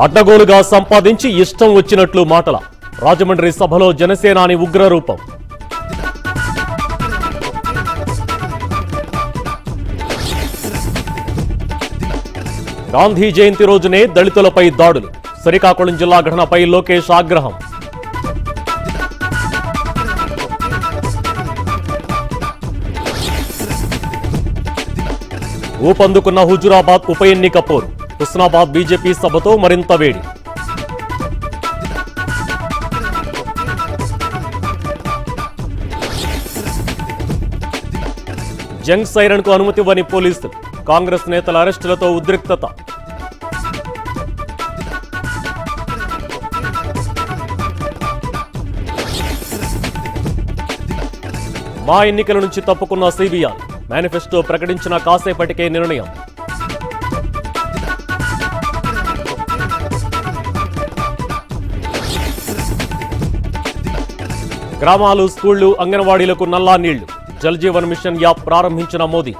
అడ్డగోలుగా సంపాదించి ఇష్టం వచ్చినట్లు మాటల రాజమండ్రి సభలో జనసేనాని ఉగ్రరూపం. గాంధీ జయంతి రోజునే దళితులపై దాడులు. శ్రీకాకుళం జిల్లా ఘటనపై లోకేష్ ఆగ్రహం. ఊపందుకున్న హుజురాబాద్ ఉప ఎన్నిక పోరు. హుస్నాబాద్ బీజేపీ సభతో మరింత వేడి. జంగ్ సైరన్కు అనుమతి ఇవ్వని పోలీసులు. కాంగ్రెస్ నేతల అరెస్టులతో ఉద్రిక్తత. మా ఎన్నికల నుంచి తప్పుకున్న సిబిఐ. మేనిఫెస్టో ప్రకటించిన కాసేపటికే నిర్ణయం. గ్రామాలు స్కూళ్ళు అంగన్వాడీలకు నల్లా నీళ్ళు. జల్ జీవన్ మిషన్ యాప్ ప్రారంభించిన మోదీ.